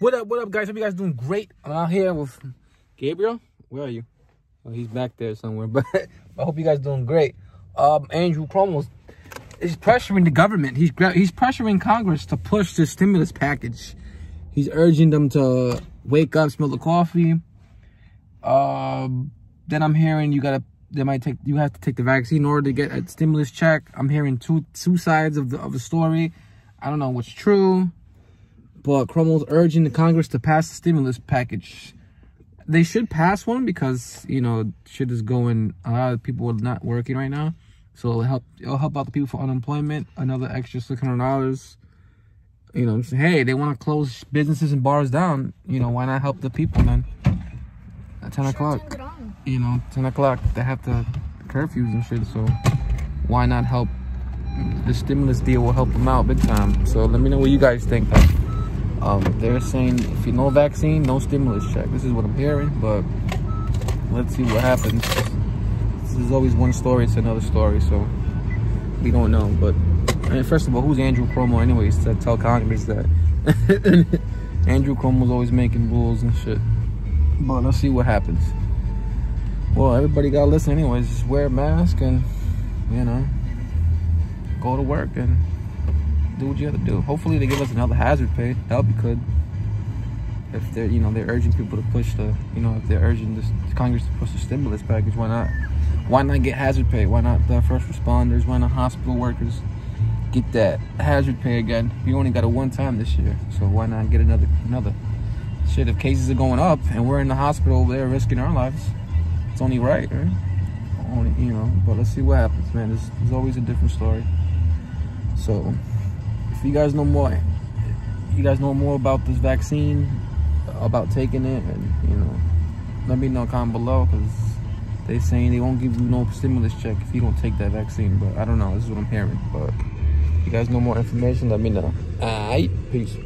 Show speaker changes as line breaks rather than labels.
What up, what up, guys? Hope you guys doing great. I'm out here with Gabriel. Where are you? Oh, he's back there somewhere. But I hope you guys doing great. Um, Andrew Cuomo is pressuring the government. He's he's pressuring Congress to push the stimulus package. He's urging them to wake up, smell the coffee. Um, then I'm hearing you gotta they might take you have to take the vaccine in order to get a stimulus check. I'm hearing two two sides of the of the story. I don't know what's true, but Cuomo's urging the Congress to pass the stimulus package. They should pass one because you know shit is going. A lot of people are not working right now, so it'll help. It'll help out the people for unemployment. Another extra six hundred dollars. You know, hey, they want to close businesses and bars down. You know, why not help the people then? At ten o'clock, you know, ten o'clock they have the curfews and shit. So why not help the stimulus deal will help them out big time. So let me know what you guys think. Um, they're saying if you no vaccine, no stimulus check. This is what I'm hearing, but let's see what happens. This is always one story, it's another story, so we don't know. But I mean, first of all, who's Andrew Cuomo anyways to tell Congress that? Andrew Cuomo's always making rules and shit. But let's see what happens. Well, everybody gotta listen anyways. Just wear a mask and, you know, go to work and do what you have to do. Hopefully they give us another hazard pay. That would be good. If they're, you know, they're urging people to push the, you know, if they're urging this Congress to push the stimulus package, why not? Why not get hazard pay? Why not the first responders? Why not hospital workers get that hazard pay again? We only got it one time this year, so why not get another, another? Shit, if cases are going up and we're in the hospital over there risking our lives, it's only right, right? Only, you know, but let's see what happens, man. There's, there's always a different story. So, if you guys know more, you guys know more about this vaccine, about taking it, and you know, let me know comment below because they saying they won't give you no stimulus check if you don't take that vaccine. But I don't know. This is what I'm hearing. But if you guys know more information, let me know. Alright, peace.